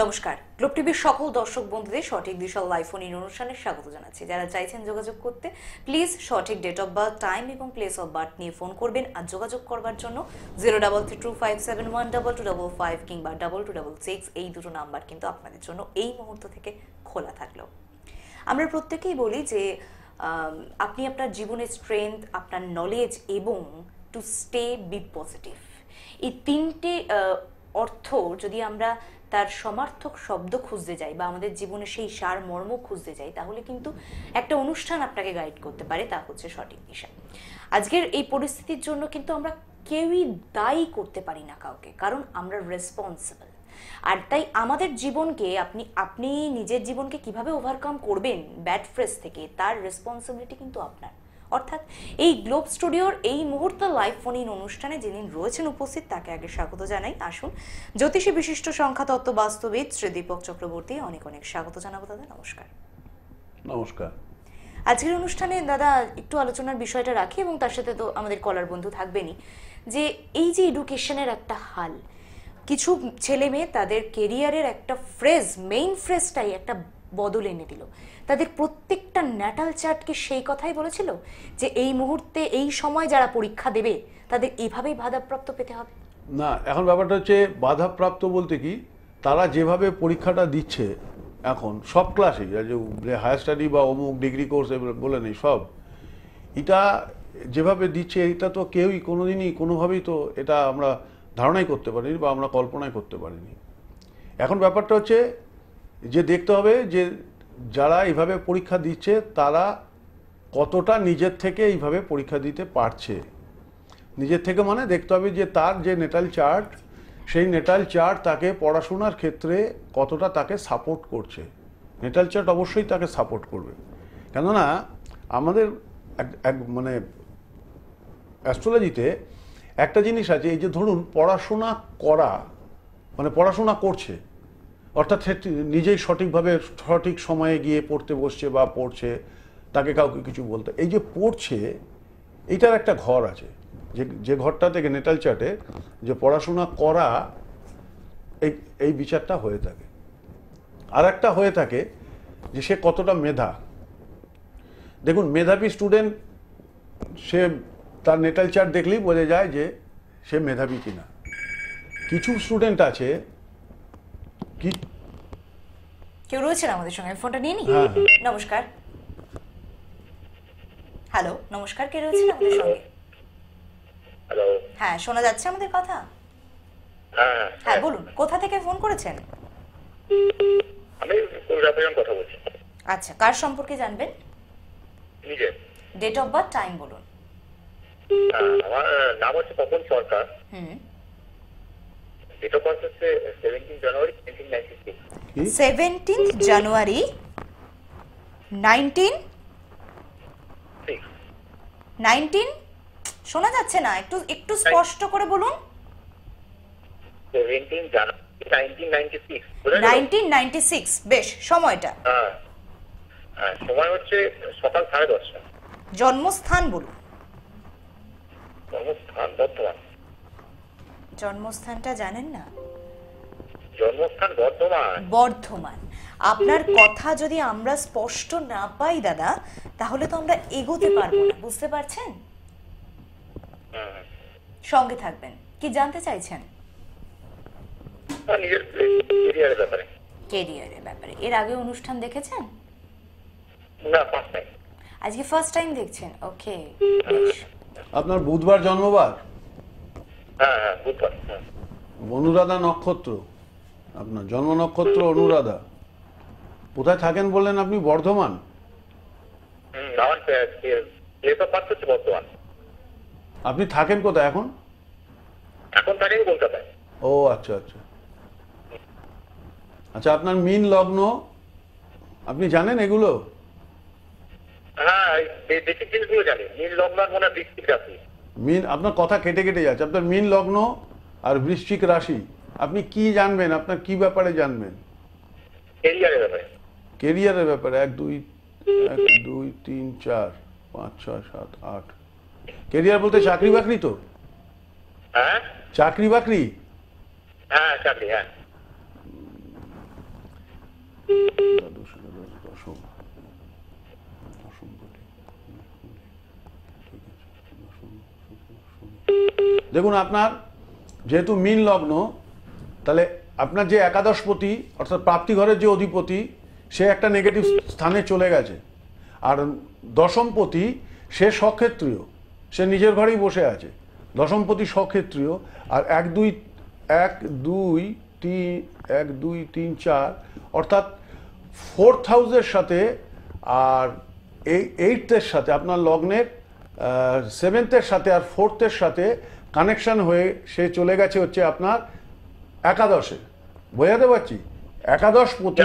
নমস্কার। গ্লোব টিভির সকল দর্শক বন্ধুদের সঠিক দিশা লাইভ ফোন ইন অনুষ্ঠানে স্বাগত জানাচ্ছি। যারা চাইছেন যোগাযোগ করতে প্লিজ সঠিক ডেট অফ বার্থ টাইম এবং প্লেস অফ বার্থ নিয়ে ফোন করবেন আর যোগাযোগ করবার জন্য zero double three two five seven one double two double five কিংবা ডাবল টু ডাবল সিক্স এই দুটো নাম্বার কিন্তু আপনাদের জন্য এই মুহূর্ত থেকে খোলা থাকল। আমরা প্রত্যেকেই বলি যে আপনি আপনার জীবনের স্ট্রেংথ আপনার নলেজ এবং টু স্টে বি পজিটিভ এই তিনটে অর্থ যদি আমরা তার সমার্থক শব্দ খুঁজতে যাই বা আমাদের জীবনে সেই সার মর্ম খুঁজতে যাই তাহলে কিন্তু একটা অনুষ্ঠান আপনাকে গাইড করতে পারে, তা হচ্ছে সঠিক দিশা। আজকের এই পরিস্থিতির জন্য কিন্তু আমরা কেউই দায়ী করতে পারি না কাউকে, কারণ আমরা রেসপন্সিবল আর তাই আমাদের জীবনকে, আপনি আপনি নিজের জীবনকে কীভাবে ওভারকাম করবেন ব্যাড ফ্রেস থেকে, তার রেসপন্সিবিলিটি কিন্তু আপনার। অর্থাৎ এই গ্লোব স্টুডিওর এই মুহূর্তে লাইভ ফোন ইন অনুষ্ঠানে যিনি রয়েছেন উপস্থিত তাকে আগে স্বাগত জানাই। আসুন জ্যোতিষী বিশিষ্ট সংখ্যা তত্ত্ব বাস্তবিদ শ্রী দীপক চক্রবর্তী অনেক অনেক স্বাগত জানাব দাদা নমস্কার। নমস্কার। আজকের অনুষ্ঠানে দাদা একটু আলোচনার বিষয়টা রাখি এবং তার সাথে তো আমাদের কলার বন্ধু থাকবেনই। যে এই যে এডুকেশনের একটা হাল কিছু ছেলে মেয়ে তাদের কেরিয়ারের একটা ফ্রেজ মেইন ফ্রেজটাই একটা বদল এনে দিল। তাদের প্রত্যেকটা ন্যাটাল চার্টকে সেই কথাই বলেছিল যে এই মুহূর্তে, এই সময় যারা পরীক্ষা দেবে, তাদের এভাবেই বাধাপ্রাপ্ত পেতে হবে। না, এখন ব্যাপারটা হচ্ছে বাধাপ্রাপ্ত বলতে কি, তারা যেভাবে পরীক্ষাটা দিচ্ছে এখন, সব ক্লাসেই হায়ার স্টাডি বা অমুক ডিগ্রি কোর্স বলে নেই, সব, এটা যেভাবে দিচ্ছে, এটা তো কেউই কোনোদিনই, কোনোভাবেই তো এটা আমরা ধারণাই করতে পারিনি বা আমরা কল্পনাই করতে পারিনি। এখন ব্যাপারটা হচ্ছে যে দেখতে হবে যে যারা এইভাবে পরীক্ষা দিচ্ছে, তারা কতটা নিজের থেকে এইভাবে পরীক্ষা দিতে পারছে? নিজের থেকে মানে দেখতে হবে যে তার যে নেটাল চার্ট, সেই নেটাল চার্ট তাকে পড়াশোনার ক্ষেত্রে কতটা তাকে সাপোর্ট করছে। নেটাল চার্ট অবশ্যই তাকে সাপোর্ট করবে। কেননা আমাদের এক- মানে অ্যাস্ট্রোলজিতে একটা জিনিস আছে, এই যে ধরুন পড়াশোনা করা মানে পড়াশোনা করছে অর্থাৎ সে নিজেই সঠিকভাবে, সঠিক সময়ে গিয়ে পড়তে বসছে বা পড়ছে, তাকে কাউকে কিছু বলতে। এই যে পড়ছে এইটার একটা ঘর আছে। যে যে ঘরটা থেকে নেটাল চার্টে যে পড়াশোনা করা, এই এই বিচারটা হয়ে থাকে। আর একটা হয়ে থাকে যে সে কতটা মেধা। দেখুন, মেধাবী স্টুডেন্ট সে তার নেটাল চার্ট দেখলেই বোঝা যায় যে সে মেধাবী কিনা। কিছু স্টুডেন্ট আছে কি? কেউ রয়েছেন আমাদের সঙ্গে? ফোনটা নিয়ে নি হ্যাঁ, হ্যাঁ। নমস্কার। হ্যালো নমস্কার কে রয়েছেন আমাদের সঙ্গে? হ্যালো। হ্যাঁ শোনা যাচ্ছে আমাদের কথা? হ্যাঁ হ্যাঁ বলুন কোথা থেকে ফোন করেছেন? আমি কলকাতা থেকে কথা বলছি। আচ্ছা কার সম্পর্কে জানবেন? নিজে ডেট অফ বার্থ টাইম বলুন। আমার নাম হচ্ছে তপন সরকার। হুম। ডেট অফ বার্থ হচ্ছে seventeen January nineteen ninety six কি জানুয়ারি নাইনটিন নাইনটিন শোনা যাচ্ছে না একটু একটু স্পষ্ট করে বলুন। সেভেন্টিন জানুয়ারি বেশ সময়টা। হ্যাঁ। হ্যাঁ সময় হচ্ছে সকাল সাড়ে দশটা। জন্মস্থান বলুন। জন্মস্থান বর্ধমান জন্মস্থানটা জানেন না? জন্মস্থান বর্ধমান। বর্ধমান। আপনার কথা যদি আমরা স্পষ্ট না পাই দাদা তাহলে তো আমরা এগোতে পারব না বুঝতে পারছেন? হ্যাঁ। সঙ্গে থাকবেন। কি জানতে চাইছেন? কেরিয়ারের ব্যাপারে। এর আগে অনুষ্ঠান দেখেছেন? আজকে ফার্স্ট টাইম দেখছেন? ওকে আপনার বুধবার জন্মবার হ্যাঁ হ্যাঁ বুধবার হ্যাঁ অনুরাধা নক্ষত্র আপনার জন্ম নক্ষত্র অনুরাধা। কোথায় থাকেন বললেন আপনি? বর্ধমান? আপনি থাকেন কোথায় এখন? এখন থাকেন কলকাতায়। ও আচ্ছা আচ্ছা। আচ্ছা আপনার মিন লগ্ন আপনি জানেন এগুলো? হ্যাঁ বেসিক জিনিসগুলো জানি। নীল লগ্নার মনে হয় মিন আপনার কথা কেটে কেটে যাচ্ছে। আপনার মিন লগ্ন আর বৃশ্চিক রাশি আপনি কি জানবেন? আপনার কি ব্যাপারে জানবেন? কেরিয়ারের ব্যাপারে। কেরিয়ারের ব্যাপারে এক দুই এক দুই তিন চার পাঁচ ছয় সাত আট। কেরিয়ার বলতে চাকরি বাকরি তো? হ্যাঁ? চাকরি বাকরি? হ্যাঁ চাকরি হ্যাঁ দশম দশমপতি ঠিক আছে দশম শনি। দেখুন, আপনার যেহেতু মিন লগ্ন, তাহলে আপনার যে একাদশপতি, অর্থাৎ প্রাপ্তিঘরের যে অধিপতি, সে একটা নেগেটিভ স্থানে চলে গেছে। আর দশমপতি, সে স্বক্ষেত্রীয় সে নিজের ঘরেই বসে আছে। দশমপতি স্বক্ষেত্রীয় আর এক, দুই এক, দুই, তিন, এক, দুই, তিন, চার, অর্থাৎ ফোর্থ হাউসের সাথে আর এই এইটের সাথে আপনার লগ্নের সেভেন্থের সাথে আর ফোর্থের সাথে কানেকশন হয়ে সে চলে গেছে হচ্ছে আপনার একাদশে। বোঝাতে পারছি? একাদশ পতি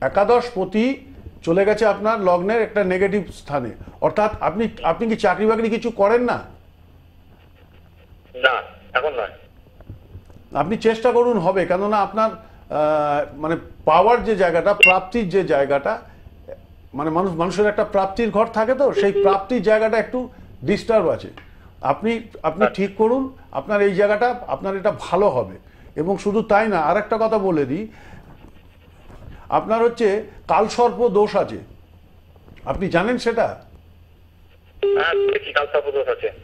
একাদশ পতি চলে গেছে আপনার লগ্নের একটা নেগেটিভ স্থানে। অর্থাৎ আপনি আপনি কি চাকরি বাকরি কিছু করেন না? না এখন নয়। আপনি চেষ্টা করুন হবে। কেননা আপনার মানে পাওয়ার যে জায়গাটা প্রাপ্তির যে জায়গাটা মানে মানুষ মানুষের একটা প্রাপ্তির ঘর থাকে তো সেই প্রাপ্তির জায়গাটা একটু ডিস্টার্ব আছে। আপনি আপনি ঠিক করুন আপনার এই জায়গাটা আপনার এটা ভালো হবে। এবং শুধু তাই না আর একটা কথা বলে দিই। আপনার হচ্ছে কালসর্প দোষ আছে। আপনি জানেন সেটা? হ্যাঁ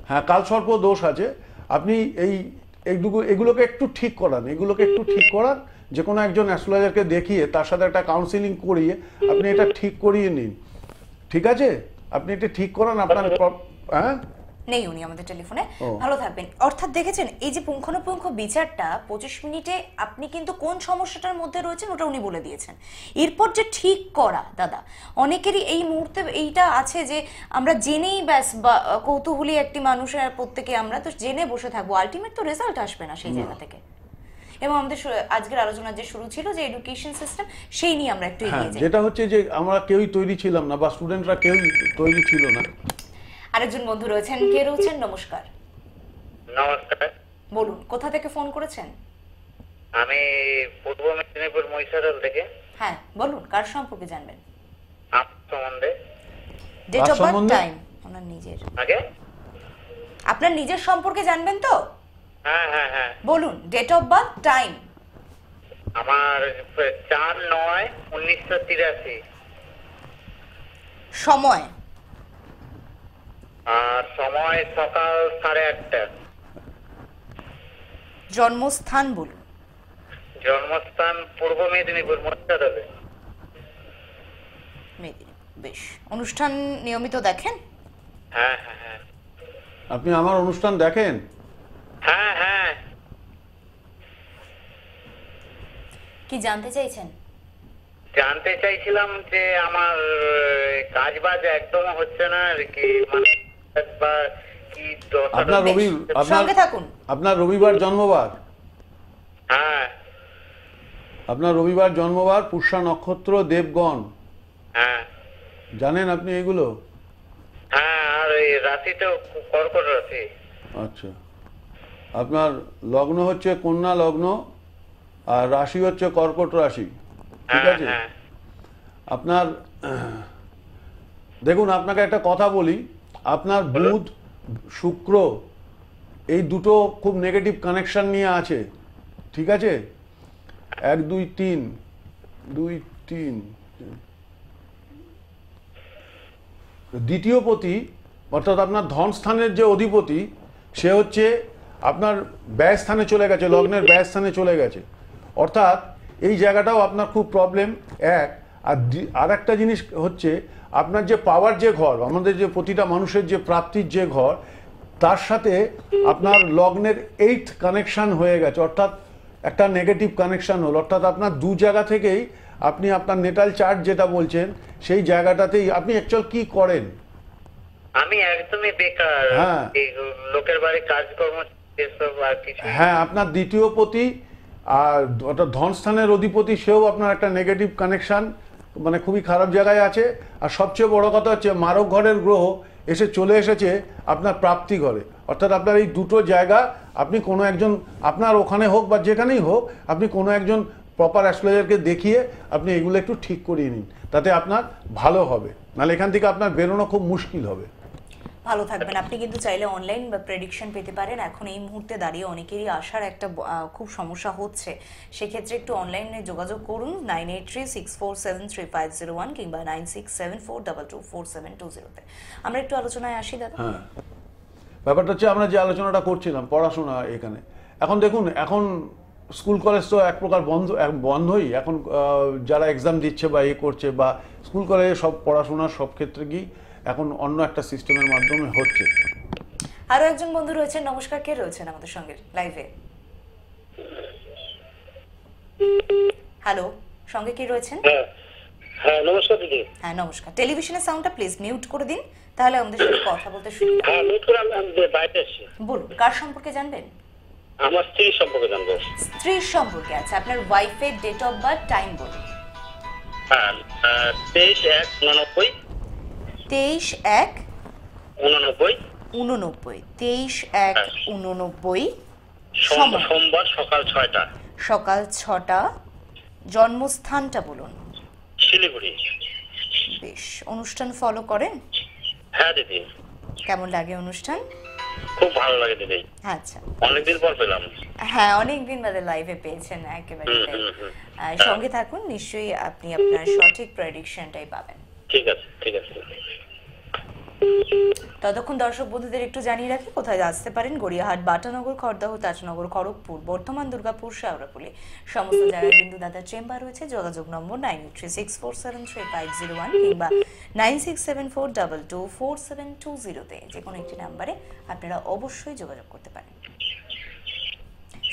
হ্যাঁ কালসর্প দোষ আছে। আপনি এই এইটুকু এগুলোকে একটু ঠিক করান এগুলোকে একটু ঠিক করান। যে কোনো একজন অ্যাস্ট্রোলজারকে দেখিয়ে তার সাথে একটা কাউন্সিলিং করিয়ে আপনি এটা ঠিক করিয়ে নিন। ঠিক আছে? আপনি এটা ঠিক করান আপনার প্রব- হ্যাঁ? নেই উনি আমাদের টেলিফোনে। ভালো থাকবেন। অর্থাৎ দেখেছেন এই যে পুঙ্খানুপুঙ্খ বিচারটা পঁচিশ মিনিটে আপনি কিন্তু কোন সমস্যাটার মধ্যে রয়েছেন ওটা উনি বলে দিয়েছেন। এরপর যে ঠিক করা দাদা অনেকেরই এই মুহূর্তে এইটা আছে যে আমরা জেনেই ব্যাস বা কৌতূহলী একটি মানুষের প্রত্যেকে আমরা তো জেনে বসে থাকব। আলটিমেট তো রেজাল্ট আসবে না সেই জায়গা থেকে। এবং আমাদের আজকের আলোচনা যে শুরু ছিল যে এডুকেশন সিস্টেম সেই নিয়ে আমরা একটু হ্যাঁ এগিয়ে যাই। যেটা হচ্ছে যে আমরা কেউই তৈরি ছিলাম না বা স্টুডেন্টরা কেউই তৈরি ছিল না। আরেকজন বন্ধু রয়েছেন কে রয়েছেন? নমস্কার। নমস্কার। বলুন কোথা থেকে ফোন করেছেন? আমি পূর্ব মেদিনীপুর মহিষাদল থেকে। হ্যাঁ বলুন কার সম্পর্কে জানবেন? সম্বন্ধে। ডেট অফ বার্থ টাইম ওনার নিজের। আগে? আপনার নিজের সম্পর্কে জানবেন তো? হ্যাঁ হ্যাঁ হ্যাঁ। বলুন ডেট অফ বার্থ টাইম আমার চার নয় উনিশশো তিরাশি। সময়। আর সময় সকাল সাড়ে আটটা। জন্মস্থান বলুন। জন্মস্থান পূর্ব মেদিনীপুর মেদিনীপুর বেশ। অনুষ্ঠান নিয়মিত দেখেন? হ্যাঁ হ্যাঁ হ্যাঁ। আপনি আমার অনুষ্ঠান দেখেন? হ্যাঁ হ্যাঁ। কি জানতে চাইছেন? জানতে চাইছিলাম যে আমার কাজ বাজ একদম হচ্ছে না আর কি মানে বা কি আপনার রবি আপনার সঙ্গে থাকুন। আপনার রবিবার জন্মবার? হ্যাঁ। আপনার রবিবার জন্মবার পুষ্যা নক্ষত্র দেবগণ। হ্যাঁ। জানেন আপনি এগুলো? হ্যাঁ আর এই রাশিতেও কর্কট রাশি। আচ্ছা। আপনার লগ্ন হচ্ছে কন্যা লগ্ন আর রাশি হচ্ছে কর্কট রাশি ঠিক হ্যাঁ আছে? হ্যাঁ। আপনার দেখুন আপনাকে একটা কথা বলি আপনার বুধ শুক্র এই দুটো খুব নেগেটিভ কানেকশন নিয়ে আছে ঠিক আছে? এক দুই তিন দুই তিন দ্বিতীয় পতি অর্থাৎ আপনার ধন স্থানের যে অধিপতি সে হচ্ছে আপনার ব্যয় স্থানে চলে গেছে লগ্নের ব্যয় স্থানে চলে গেছে। অর্থাৎ এই জায়গাটাও আপনার খুব প্রবলেম এক আর আর একটা জিনিস হচ্ছে আপনার যে পাওয়ার যে ঘর আমাদের যে প্রতিটা মানুষের যে প্রাপ্তির যে ঘর তার সাথে আপনার লগ্নের এইট কানেকশন হয়ে গেছে। অর্থাৎ একটা নেগেটিভ কানেকশন হলো। অর্থাৎ আপনার দু জায়গা থেকেই আপনি আপনার নেটাল চার্ট যেটা বলছেন সেই জায়গাটাতেই আপনি অ্যাকচুয়াল কি করেন? আমি একদমই বেকার। হ্যাঁ। লোকের বাড়ি কাজকর্ম হ্যাঁ আপনার দ্বিতীয় পতি আর ধনস্থানের অধিপতি, সেও আপনার একটা নেগেটিভ কানেকশন মানে খুবই খারাপ জায়গায় আছে। আর সবচেয়ে বড় কথা হচ্ছে, মারক ঘরের গ্রহ এসে চলে এসেছে আপনার প্রাপ্তি ঘরে। অর্থাৎ আপনার এই দুটো জায়গা, আপনি কোনো একজন, আপনার ওখানে হোক বা যেখানেই হোক, আপনি কোনো একজন প্রপার অ্যাস্ট্রোলজারকে দেখিয়ে আপনি এগুলো একটু ঠিক করিয়ে নিন। তাতে আপনার ভালো হবে। নাহলে এখান থেকে আপনার বেরোনো খুব মুশকিল হবে। ভালো থাকবেন। আপনি কিন্তু চাইলে অনলাইন বা প্রেডিকশন পেতে পারেন। এখন এই মুহূর্তে দাঁড়িয়ে অনেকেরই আসার একটা খুব সমস্যা হচ্ছে। সেক্ষেত্রে একটু অনলাইনে যোগাযোগ করুন। Nine eight three six four seven three five zero one কিংবা nine six seven four double two four seven two জিরোতে আমরা একটু আলোচনায় আসি দাদা। হ্যাঁ। ব্যাপারটা হচ্ছে আমরা যে আলোচনাটা করছিলাম পড়াশোনা এখানে। এখন দেখুন এখন স্কুল কলেজ তো এক প্রকার বন্ধ বন্ধই। এখন যারা এক্সাম দিচ্ছে বা এ করছে বা স্কুল কলেজে সব পড়াশোনার সব ক্ষেত্রে কি এখন অন্য একটা সিস্টেমের মাধ্যমে হচ্ছে। আরও একজন বন্ধু রয়েছেন নমস্কার কে রয়েছেন আমাদের সঙ্গে লাইভে? হ্যালো সঙ্গে কি রয়েছেন? হ্যাঁ হ্যাঁ নমস্কার দিদি। হ্যাঁ নমস্কার। টেলিভিশনের সাউন্ডটা প্লিজ মিউট করে দিন তাহলে আমাদের সাথে কথা বলতে সুবিধা হ্যাঁ মিট করে আমি বাইরে এসেছি বলুন কার সম্পর্কে জানবেন? আমার স্ত্রী সম্পর্কে জানব। স্ত্রীর সম্পর্কে আছে আপনার ওয়াইফের ডেট অফ বার্থ টাইম বলুন। হ্যাঁ তেইশ এক উননব্বই। তেইশ এক উননব্বই। উননব্বই। তেইশ এক উননব্বই সোম- সোমবার সকাল ছয়টা। সকাল ছটা। জন্মস্থানটা বলুন। শিলিগুড়ি। বেশ। অনুষ্ঠান ফলো করেন? হ্যাঁ দিদি। কেমন লাগে অনুষ্ঠান? খুব ভালো লাগে দিদি। আচ্ছা। অনেকদিন পর পেলাম। হ্যাঁ অনেকদিন বাদে লাইভে পেয়েছেন একেবারে সঙ্গে থাকুন নিশ্চয়ই আপনি আপনার সঠিক প্রেডিকশনটাই পাবেন। ঠিক আছে ঠিক আছে। ততক্ষণ দর্শক বন্ধুদের একটু জানিয়ে রাখি কোথায় আসতে পারেন? গড়িয়াহাট বাটানগর খড়দহ তাজনগর খড়গপুর বর্ধমান দুর্গাপুর শেওড়াপুলি সমস্ত জায়গায় বিন্দু দাদার চেম্বার রয়েছে যোগাযোগ number nine three six four seven three five zero one কিংবা nine six seven four double two four seven two জিরোতে যে কোনো একটি নাম্বারে আপনারা অবশ্যই যোগাযোগ করতে পারেন।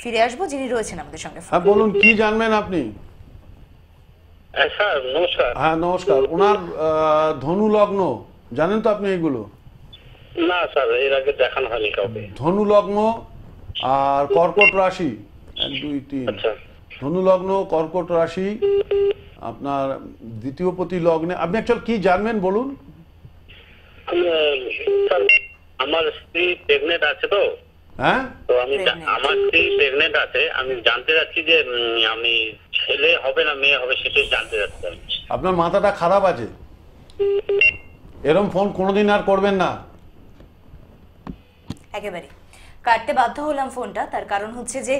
ফিরে আসব যিনি রয়েছেন আমাদের সঙ্গে। হ্যাঁ বলুন কি জানবেন আপনি? হ্যাঁ, স্যার নমস্কার। হ্যাঁ নমস্কার। ওনার আহ, ধনু লগ্ন জানেন তো আপনি এগুলো? না স্যার এর আগে দেখানো হয়নি কাউকে। ধনু লগ্ন আর কর্কট রাশি। এক দুই তিন। আচ্ছা। ধনু লগ্ন কর্কট রাশি আপনার দ্বিতীয় প্রতি লগ্নে। আপনি অ্যাকচুয়াল কি জানবেন বলুন? আমার স্ত্রী প্রেগনেন্ট আছে তো? হ্যাঁ? তো আমি আমার স্ত্রী প্রেগনেন্ট আছে। আমি জানতে চাচ্ছি যে আমি ছেলে হবে না মেয়ে হবে সেটাই জানতে চাচ্ছি আপনার মাথাটা খারাপ আছে? এরম ফোন কোনোদিন আর করবেন না। একেবারে। কাটতে বাধ্য হলাম ফোনটা তার কারণ হচ্ছে যে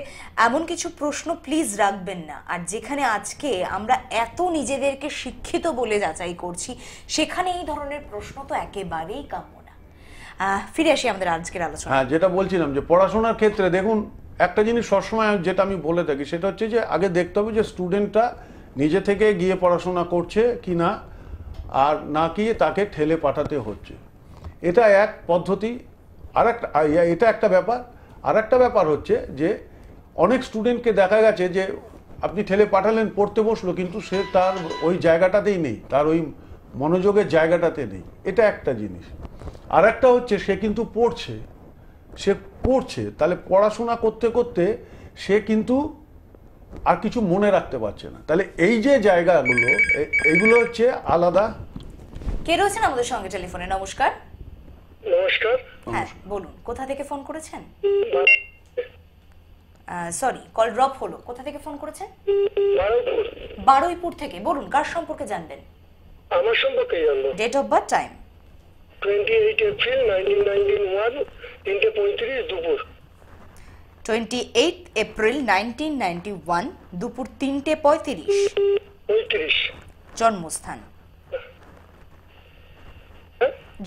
এমন কিছু প্রশ্ন প্লিজ রাখবেন না। আর যেখানে আজকে আমরা এত নিজেদেরকে শিক্ষিত বলে যাচাই করছি সেখানে এই ধরনের প্রশ্ন তো একেবারেই কাম্য না। ফিরে আসি আমাদের আজকের আলোচনা হ্যাঁ যেটা বলছিলাম যে পড়াশোনার ক্ষেত্রে দেখুন একটা জিনিস সবসময় যেটা আমি বলে থাকি সেটা হচ্ছে যে আগে দেখতে হবে যে স্টুডেন্টটা নিজে থেকে গিয়ে পড়াশোনা করছে কি না আর না কি তাকে ঠেলে পাঠাতে হচ্ছে। এটা এক পদ্ধতি আর একটা এটা একটা ব্যাপার। আর একটা ব্যাপার হচ্ছে যে, অনেক স্টুডেন্টকে দেখা গেছে যে, আপনি ঠেলে পাঠালেন, পড়তে বসল, কিন্তু সে তার ওই জায়গাটাতেই নেই, তার ওই মনোযোগের জায়গাটাতে নেই। এটা একটা জিনিস। আর একটা হচ্ছে, সে কিন্তু পড়ছে। সে পড়ছে, তাহলে পড়াশোনা করতে করতে সে কিন্তু আর কিছু মনে রাখতে পারছে না। তাহলে এই যে জায়গাগুলো এ- এইগুলো হচ্ছে আলাদা? কে রয়েছেন আমাদের সঙ্গে টেলিফোনে? নমস্কার। নমস্কার। হ্যাঁ বলুন কোথা থেকে ফোন করেছেন? সরি কল ড্রপ হলো। কোথা থেকে ফোন করেছেন? বারুইপুর। বারুইপুর থেকে। বলুন কার সম্পর্কে জানবেন? আমার সম্পর্কে জানব। Date of birth time twenty eight April nineteen nineteen one তিনটে পঁয়ত্রিশ দুপুর। Twenty eight April nineteen ninety one দুপুর তিনটে পঁয়ত্রিশ। জন্মস্থান।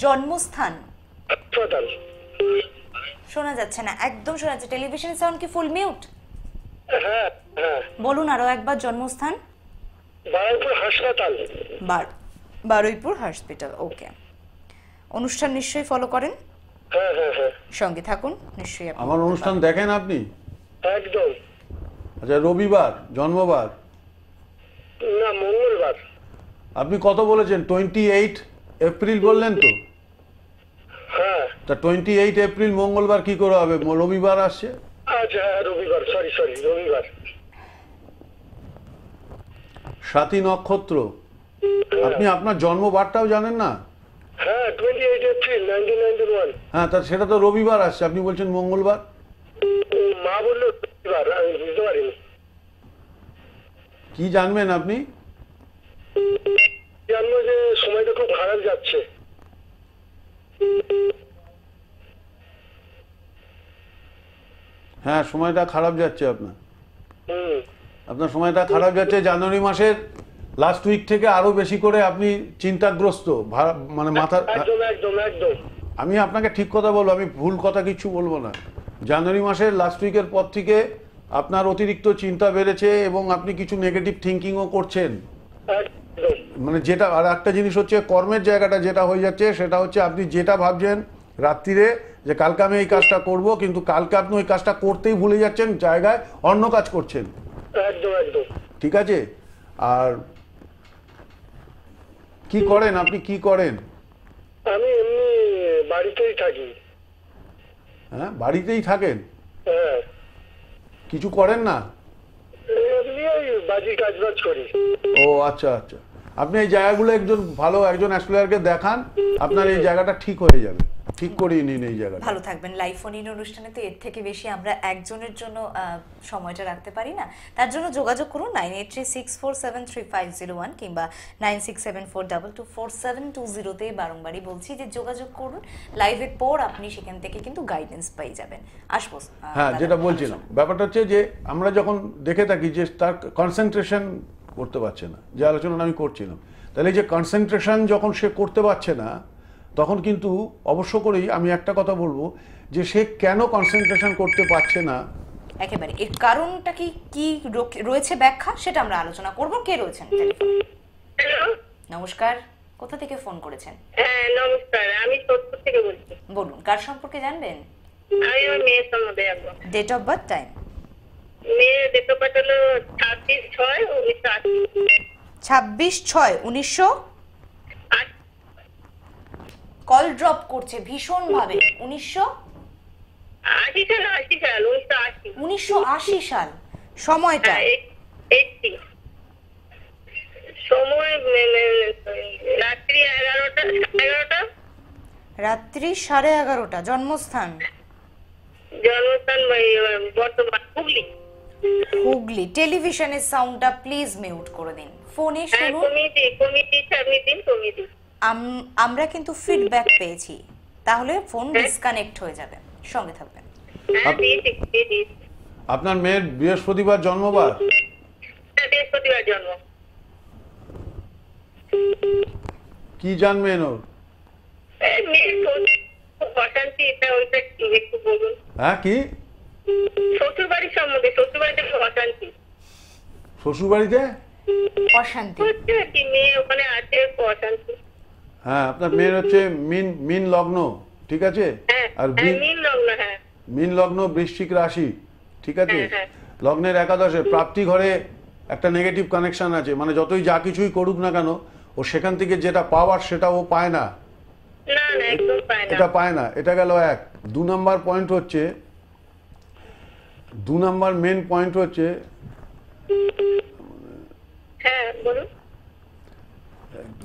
জন্মস্থান। শোনা যাচ্ছে না একদম শোনা যাচ্ছে। টেলিভিশন সাউন্ড কি ফুল মিউট হ্যাঁ হ্যাঁ। বলুন আরও একবার জন্মস্থান। বারুইপুর হাসপাতাল। বার বারুইপুর হসপিটাল ওকে। অনুষ্ঠান নিশ্চয়ই ফলো করেন? সঙ্গে থাকুন নিশ্চয়ই আমার অনুষ্ঠান দেখেন আপনি? একদম। আচ্ছা রবিবার জন্মবার? না মঙ্গলবার। আপনি কত বলেছেন? টোয়েন্টি এইট এপ্রিল বললেন তো? হ্যাঁ। তা টোয়েন্টি এইট এপ্রিল মঙ্গলবার কি করে হবে? রবিবার আসছে? আচ্ছা হ্যাঁ রবিবার সরি সরি রবিবার। সাতী নক্ষত্র। আপনি আপনার জন্মবারটাও জানেন না? হ্যাঁ, হ্যাঁ তা সেটা তো রবিবার আসছে। আপনি বলছেন মঙ্গলবার? মা বলল কি জানবেন আপনি? জানব যে সময়টা খুব খারাপ যাচ্ছে। হ্যাঁ সময়টা খারাপ যাচ্ছে আপনার। আপনার সময়টা খারাপ যাচ্ছে জানুয়ারি মাসের? লাস্ট উইক থেকে আরও বেশি করে আপনি চিন্তাগ্রস্ত মানে মাথার একদম একদম একদম। আমি আপনাকে ঠিক কথা বলব আমি ভুল কথা কিছু বলব না। জানুয়ারি মাসের লাস্ট উইকের পর থেকে আপনার অতিরিক্ত চিন্তা বেড়েছে এবং আপনি কিছু নেগেটিভ থিঙ্কিংও করছেন। মানে যেটা আর একটা জিনিস হচ্ছে কর্মের জায়গাটা যেটা হয়ে যাচ্ছে সেটা হচ্ছে আপনি যেটা ভাবছেন রাত্রিরে যে কালকে আমি এই কাজটা করব কিন্তু কালকে আপনি ওই কাজটা করতেই ভুলে যাচ্ছেন জায়গায় অন্য কাজ করছেন। ঠিক আছে? আর কি করেন? আপনি কি করেন? আমি এমনি বাড়িতেই থাকি। হ্যাঁ বাড়িতেই থাকেন? হ্যাঁ। কিছু করেন না? এমনি ওই বাজি কাজবাজ করি। ও আচ্ছা আচ্ছা। আপনি এই জায়গাগুলো একজন ভালো একজন অ্যাস্ট্রোলজারকে দেখান আপনার এই জায়গাটা ঠিক হয়ে যাবে। ঠিক করিয়ে নিন এই জায়গাটা। ভালো থাকবেন। লাইভ ফোন ইন অনুষ্ঠানে তো এর থেকে বেশি আমরা একজনের জন্য সময়টা রাখতে পারি না। তার জন্য যোগাযোগ করুন nine eight three six four seven three five zero one কিংবা nine six seven four double two four seven two জিরোতে বারংবারই বলছি যে যোগাযোগ করুন। লাইভের পর আপনি সেখান থেকে কিন্তু গাইডেন্স পেয়ে যাবেন। আসব হ্যাঁ যেটা বলছিলাম। ব্যাপারটা হচ্ছে যে আমরা যখন দেখে থাকি যে তার কনসেন্ট্রেশন করতে পারছে না। যে আলোচনা আমি করছিলাম। তাহলে যে কনসেন্ট্রেশন যখন সে করতে পারছে না তখন কিন্তু অবশ্য করেই আমি একটা কথা বলব যে সে কেন কনসেন্ট্রেশন করতে পারছে না? একেবারে। এর কারণটা কি কি রয়েছে ব্যাখ্যা? সেটা আমরা আলোচনা করব। কে রয়েছেন? নমস্কার। কোথা থেকে ফোন করেছেন? হ্যাঁ নমস্কার। আমি সোদপুর থেকে বলছি। বলুন কার সম্পর্কে জানবেন? আমি আমার মেয়ের সম্বন্ধে জানব ডেট অফ বার্থ টাইম মেয়ের ডেট অফ বার্থ হলো ছাব্বিশ ছয় উনিশশো আশি ছাব্বিশ ছয় উনিশশো কল ড্রপ করছে ভীষণ ভাবে উনিশশো আশি সাল আশি সাল উনিশশো আশি। উনিশশো আশি সাল। সময়টা? হ্যাঁ সময় রাত্রি এগারোটা এগারোটা। রাত্রি সাড়ে এগারোটা। জন্মস্থান? জন্মস্থান বর্তমান। হুগলি টেলিভিশনের সাউন্ডটা প্লিজ মিউট করে দিন। ফোনে হ্যাঁ শুনুন। আমরা কিন্তু ফিডব্যাক পেয়েছি। তাহলে ফোন হ্যাঁ। ডিসকানেক্ট হয়ে যাবে। সঙ্গে থাকবেন। হ্যাঁ আপনার মেয়ের বৃহস্পতিবার জন্মবার? হ্যাঁ বৃহস্পতিবার জন্ম। কি জানবেন ওর? এই মেয়ের শ্বশুর খুব এটা ওইটা কি বলুন। হ্যাঁ কি? শ্বশুর বাড়ির সম্বন্ধে শ্বশুর বাড়িতে অশান্তি। শ্বশুরবাড়িতে? অশান্তি। হচ্ছে কি মেয়ে ওখানে আছে অশান্তি। হ্যাঁ আপনার মেয়ের হচ্ছে মিন মিন লগ্ন ঠিক আছে? হ্যাঁ আর হ্যাঁ নীল লগ্ন হ্যাঁ। মিন লগ্ন বৃশ্চিক রাশি ঠিক আছে। লগ্নের একাদশে প্রাপ্তি ঘরে একটা নেগেটিভ কানেকশন আছে মানে যতই যা কিছুই করুক না কেন ও সেখান থেকে যেটা পাওয়ার সেটা ও পায় না। না না একদম পায় না। এটা পায় না এটা গেল এক। দু নম্বর পয়েন্ট হচ্ছে দু নাম্বার মেন পয়েন্ট হচ্ছে হ্যাঁ বলুন।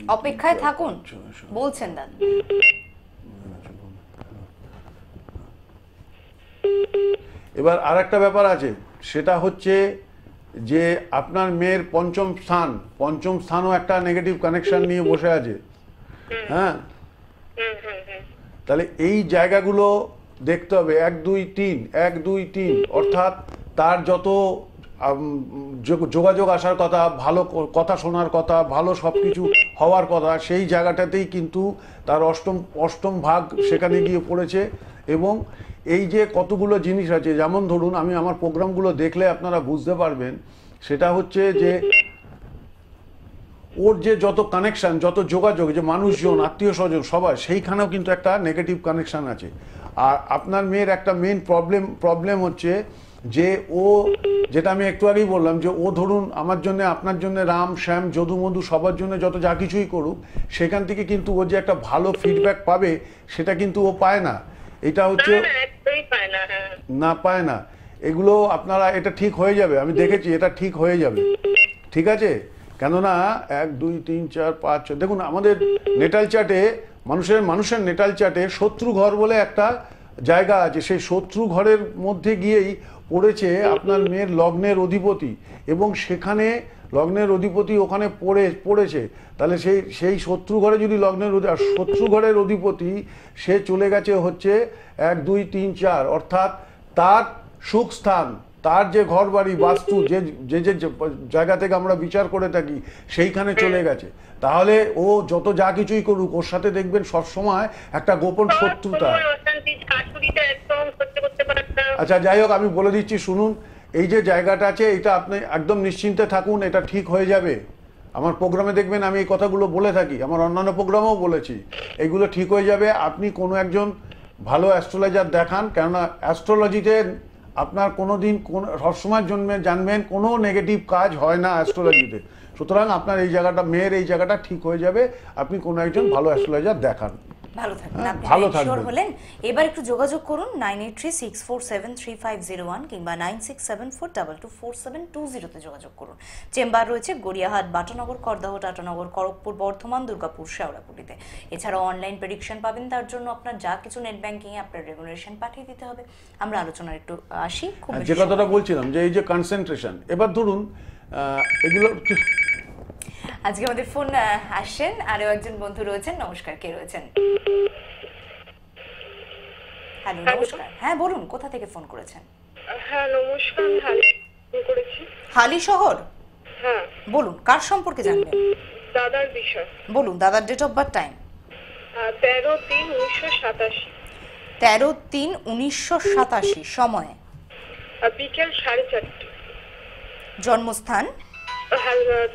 অপেক্ষায় থাকুন। বলছেন দাদা। এবার আর একটা ব্যাপার আছে সেটা হচ্ছে যে আপনার মেয়ের পঞ্চম স্থান পঞ্চম স্থানও একটা নেগেটিভ কানেকশন নিয়ে বসে আছে। হ্যাঁ? হুম হুম হুম। তাহলে এই জায়গাগুলো দেখতে হবে। এক, দুই, তিন, এক, দুই, তিন। অর্থাৎ তার যত যোগ- যোগাযোগ আসার কথা, ভালো কথা শোনার কথা, ভালো সব কিছু হওয়ার কথা, সেই জায়গাটাতেই কিন্তু তার অষ্টম অষ্টম ভাগ সেখানে গিয়ে পড়েছে এবং এই যে কতগুলো জিনিস আছে, যেমন ধরুন আমি আমার প্রোগ্রামগুলো দেখলে আপনারা বুঝতে পারবেন, সেটা হচ্ছে যে ওর যে যত কানেকশন যত যোগাযোগ, যে মানুষজন আত্মীয় স্বজন সবাই, সেইখানেও কিন্তু একটা নেগেটিভ কানেকশন আছে। আর আপনার মেয়ের একটা মেন প্রবলেম প্রবলেম হচ্ছে যে ও যেটা আমি একটু আগেই বললাম যে ও ধরুন আমার জন্য আপনার জন্য রাম শ্যাম যদু মধু সবার জন্য যত যা কিছুই করুক সেখান থেকে কিন্তু ও যে একটা ভালো ফিডব্যাক পাবে সেটা কিন্তু ও পায় না। এটা হচ্ছে না না পায় না হ্যাঁ। পায় না। এগুলো আপনারা এটা ঠিক হয়ে যাবে আমি দেখেছি এটা ঠিক হয়ে যাবে। ঠিক আছে? কেননা এক দুই তিন চার পাঁচ ছয় দেখুন আমাদের নেটাল চার্টে মানুষের মানুষের নেটাল চার্টে শত্রু ঘর বলে একটা জায়গা আছে। সেই শত্রু ঘরের মধ্যে গিয়েই পড়েছে আপনার মেয়ের লগ্নের অধিপতি এবং সেখানে লগ্নের অধিপতি ওখানে পড়ে, পড়েছে। তাহলে সেই সেই শত্রু ঘরে যদি লগ্নের আর শত্রু ঘরের অধিপতি সে চলে গেছে হচ্ছে এক, দুই, তিন, চার। অর্থাৎ তার সুখ স্থান, তার যে ঘর বাড়ি বাস্তু যে যে জায়গা থেকে আমরা বিচার করে থাকি, সেইখানে চলে গেছে। তাহলে ও যত যা কিছুই করুক ওর সাথে দেখবেন সবসময় একটা গোপন শত্রুতা। সবসময় আচ্ছা যাই হোক আমি বলে দিচ্ছি শুনুন এই যে জায়গাটা আছে এটা আপনি একদম নিশ্চিন্তে থাকুন এটা ঠিক হয়ে যাবে। আমার প্রোগ্রামে দেখবেন আমি এই কথাগুলো বলে থাকি আমার অন্যান্য প্রোগ্রামেও বলেছি এগুলো ঠিক হয়ে যাবে। আপনি কোনো একজন ভালো অ্যাস্ট্রোলজার দেখান কেননা অ্যাস্ট্রোলজিতে আপনার কোনো দিন কোন সবসময়ের জন্য জানবেন কোনো নেগেটিভ কাজ হয় না অ্যাস্ট্রোলজিতে। সুতরাং আপনার এই জায়গাটা মেয়ের এই জায়গাটা ঠিক হয়ে যাবে। আপনি কোনো একজন ভালো অ্যাস্ট্রোলজার দেখান। ভালো থাকবেন। আপনি ভালো থাকবেন। হলেন। এবার একটু যোগাযোগ করুন nine eight three six four seven three five zero one কিংবা nine six seven four double two four seven two জিরোতে যোগাযোগ করুন। চেম্বার রয়েছে গড়িয়াহাট বাটানগর করদহ টাটানগর খড়গপুর বর্ধমান দুর্গাপুর শেওড়াপুরিতে। এছাড়াও অনলাইন প্রেডিকশন পাবেন। তার জন্য আপনার যা কিছু নেট ব্যাংকিং এ আপনার রেগুলেশন পাঠিয়ে দিতে হবে। আমরা আলোচনার একটু আসি। খুব যে কথাটা বলছিলাম যে এই যে কনসেন্ট্রেশন এবার ধরুন এগুলো আজকে আমাদের ফোন আসছেন আরও একজন বন্ধু রয়েছেন। নমস্কার কে রয়েছেন? হ্যালো নমস্কার। হ্যাঁ বলুন কোথা থেকে ফোন করেছেন? হ্যাঁ নমস্কার হালি ফোন করেছি। হালি শহর? হ্যাঁ। বলুন কার সম্পর্কে জানবেন? দাদার বিষয়। বলুন দাদার ডেট অফ বার্থ টাইম তেরো তিন উনিশশো সাতাশি। তেরো তিন উনিশশো সাতাশি সময়। বিকেল সাড়ে চারটে। জন্মস্থান? হাল-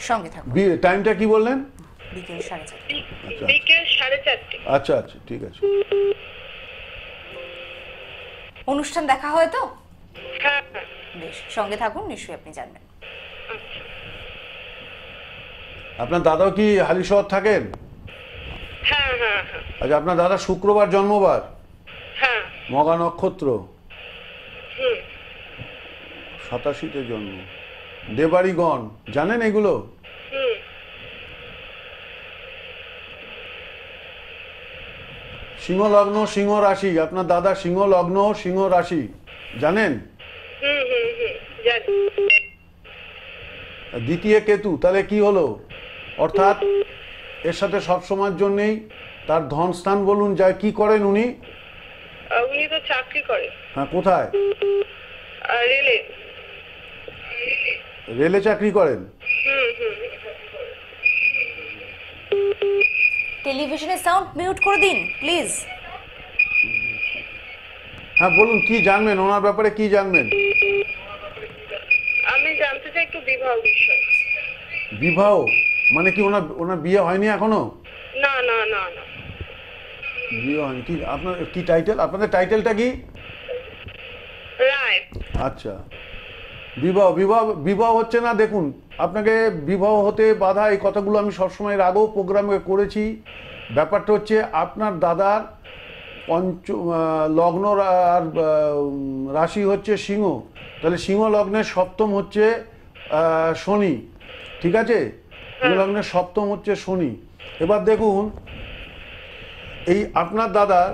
সঙ্গে থাকুন। টাইমটা কি বললেন? বিকেল সাড়ে চারটে। বিকেল সাড়ে চারটে। আচ্ছা আচ্ছা ঠিক আছে। অনুষ্ঠান দেখা হয় তো? হ্যাঁ হ্যাঁ। বেশ সঙ্গে থাকুন নিশ্চয়ই আপনি জানবেন। আপনার দাদাও কি হালিশহর থাকেন? হ্যাঁ হ্যাঁ হ্যাঁ। আচ্ছা আপনার দাদা শুক্রবার জন্মবার? হ্যাঁ। মগা নক্ষত্র? সাতাশিতে জন্ম। দেবাড়িগণ জানেন এগুলো? সিংহ লগ্ন সিংহ রাশি আপনার দাদা সিংহ লগ্ন সিংহ রাশি জানেন দ্বিতীয় কেতু তাহলে কি হলো? অর্থাৎ এর সাথে সব সময়ের জন্যেই তার ধন স্থান বলুন যা কি করেন উনি? উনি তো চাকরি করে। হ্যাঁ কোথায়? রেলে। রেলে চাকরি করেন? টেলিভিশনের সাউন্ড মিউট করে দিন প্লিজ। হ্যাঁ বলুন কি জানবেন? ওনার ব্যাপারে কি জানবেন? আমি জানতে চাই একটু বিবাহ বিষয়। বিবাহ? মানে কি ওনার ওনার বিয়ে হয়নি এখনও? না না না না। বিয়ে হয়নি। কি আপনার কি টাইটেল আপনাদের টাইটেলটা কি? রায়। আচ্ছা। বিবাহ বিবাহ বিবাহ হচ্ছে না দেখুন আপনাকে বিবাহ হতে বাধা এই কথাগুলো আমি সবসময় আগেও প্রোগ্রামে করেছি। ব্যাপারটা হচ্ছে আপনার দাদার পঞ্চ লগ্ন আর রাশি হচ্ছে সিংহ। তাহলে সিংহ লগ্নের সপ্তম হচ্ছে শনি ঠিক আছে? সিংহ লগ্নের সপ্তম হচ্ছে শনি। এবার দেখুন এই আপনার দাদার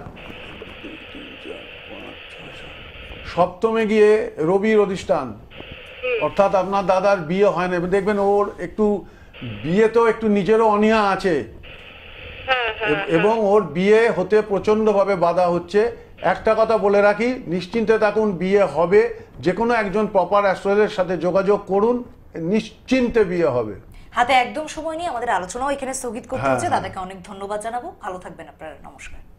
সপ্তমে গিয়ে রবির অধিষ্ঠান। অর্থাৎ আপনার দাদার বিয়ে হয় না। দেখবেন ওর একটু বিয়ে তো একটু নিজেরও অনীহা আছে। হ্যাঁ হ্যাঁ এবং ওর বিয়ে হতে প্রচণ্ডভাবে বাধা হচ্ছে। একটা কথা বলে রাখি নিশ্চিন্তে থাকুন বিয়ে হবে। যে কোনো একজন প্রপার অ্যাস্ট্রোলজের সাথে যোগাযোগ করুন নিশ্চিন্তে বিয়ে হবে। হাতে একদম সময় নিয়ে আমাদের আলোচনাও এখানে স্থগিত করতে হ্যাঁ, হচ্ছে। হ্যাঁ। দাদাকে অনেক ধন্যবাদ জানাব। ভালো থাকবেন আপনারা নমস্কার।